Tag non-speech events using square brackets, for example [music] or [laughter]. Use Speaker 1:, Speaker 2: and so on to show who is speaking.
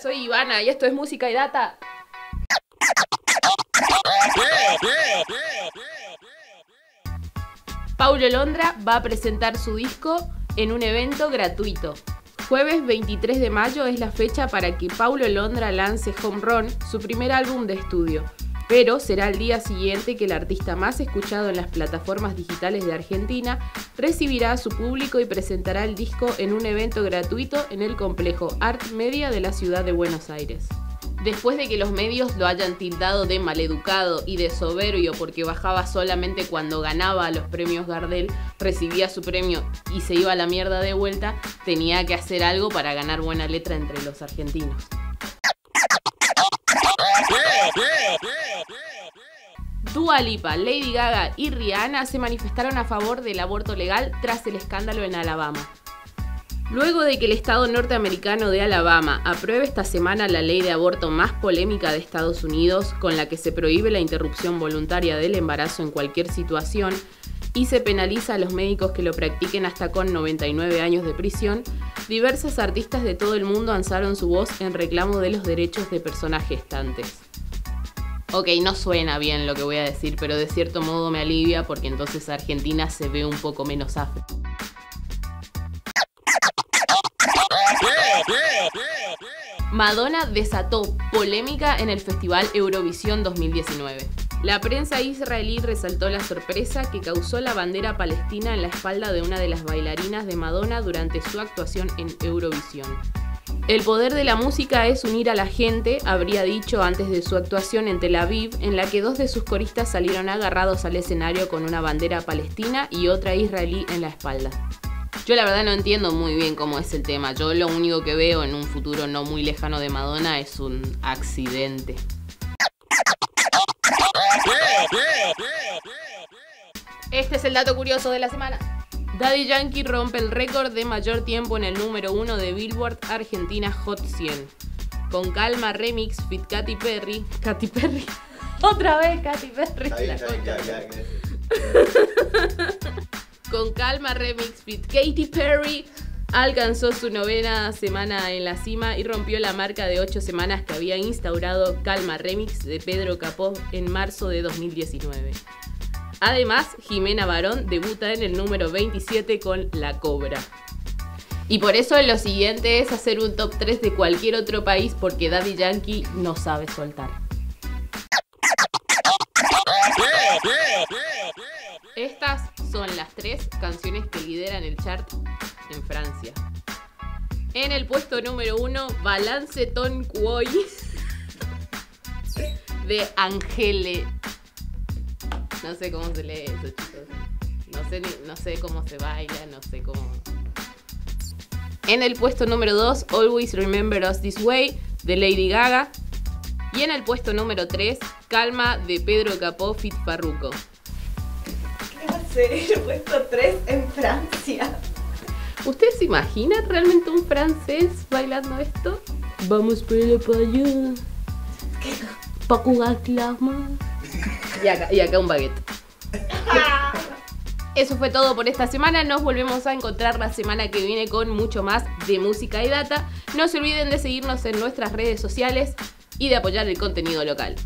Speaker 1: Soy Ivana y esto es Música y Data. Paulo Londra va a presentar su disco en un evento gratuito. Jueves 23 de mayo es la fecha para que Paulo Londra lance Home Run, su primer álbum de estudio. Pero será el día siguiente que el artista más escuchado en las plataformas digitales de Argentina recibirá a su público y presentará el disco en un evento gratuito en el complejo Art Media de la ciudad de Buenos Aires. Después de que los medios lo hayan tildado de maleducado y de soberbio porque bajaba solamente cuando ganaba los premios Gardel, recibía su premio y se iba a la mierda de vuelta, tenía que hacer algo para ganar buena letra entre los argentinos. Dua Lipa, Lady Gaga y Rihanna se manifestaron a favor del aborto legal tras el escándalo en Alabama. Luego de que el Estado norteamericano de Alabama apruebe esta semana la ley de aborto más polémica de Estados Unidos, con la que se prohíbe la interrupción voluntaria del embarazo en cualquier situación y se penaliza a los médicos que lo practiquen hasta con 99 años de prisión, diversos artistas de todo el mundo alzaron su voz en reclamo de los derechos de personas gestantes. Ok, no suena bien lo que voy a decir, pero de cierto modo me alivia porque entonces Argentina se ve un poco menos afro. Madonna desató polémica en el Festival Eurovisión 2019. La prensa israelí resaltó la sorpresa que causó la bandera palestina en la espalda de una de las bailarinas de Madonna durante su actuación en Eurovisión. El poder de la música es unir a la gente, habría dicho antes de su actuación en Tel Aviv, en la que dos de sus coristas salieron agarrados al escenario con una bandera palestina y otra israelí en la espalda. Yo la verdad no entiendo muy bien cómo es el tema. Yo lo único que veo en un futuro no muy lejano de Madonna es un accidente. Este es el dato curioso de la semana. Daddy Yankee rompe el récord de mayor tiempo en el número uno de Billboard Argentina Hot 100. Con calma remix fit Katy Perry. Katy Perry. [laughs] Otra vez Katy Perry. [laughs] Con calma remix fit Katy Perry alcanzó su novena semana en la cima y rompió la marca de ocho semanas que había instaurado Calma Remix de Pedro Capó en marzo de 2019. Además, Jimena Barón debuta en el número 27 con La Cobra. Y por eso lo siguiente es hacer un top 3 de cualquier otro país porque Daddy Yankee no sabe soltar. Estas son las tres canciones que lideran el chart en Francia. En el puesto número 1, Balance Ton [laughs] de Angele no sé cómo se lee eso, chicos. No sé, no sé cómo se baila, no sé cómo. En el puesto número 2, Always Remember Us This Way, de Lady Gaga. Y en el puesto número 3, Calma, de Pedro Capó, Fit Farruco.
Speaker 2: ¿Qué va a ser el puesto 3 en Francia?
Speaker 1: ¿Ustedes se imaginan realmente un francés bailando esto? Vamos por la playa. Pa' jugar clama. Y acá, un baguette. [laughs] Eso fue todo por esta semana. Nos volvemos a encontrar la semana que viene con mucho más de música y data. No se olviden de seguirnos en nuestras redes sociales y de apoyar el contenido local.